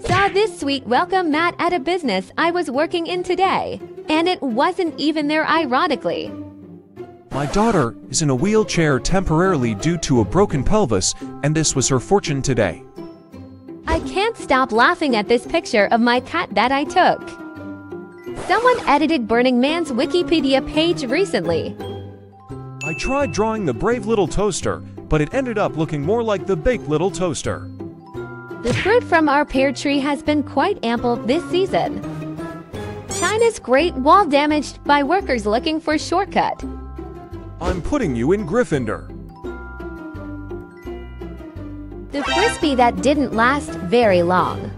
Saw this sweet welcome mat at a business I was working in today, and it wasn't even there ironically. My daughter is in a wheelchair temporarily due to a broken pelvis, and this was her fortune today. I can't stop laughing at this picture of my cat that I took. Someone edited Burning Man's Wikipedia page recently. I tried drawing the brave little toaster, but it ended up looking more like the baked little toaster. The fruit from our pear tree has been quite ample this season. China's Great Wall damaged by workers looking for shortcut. I'm putting you in Gryffindor. The frisbee that didn't last very long.